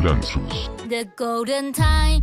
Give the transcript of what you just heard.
The golden time.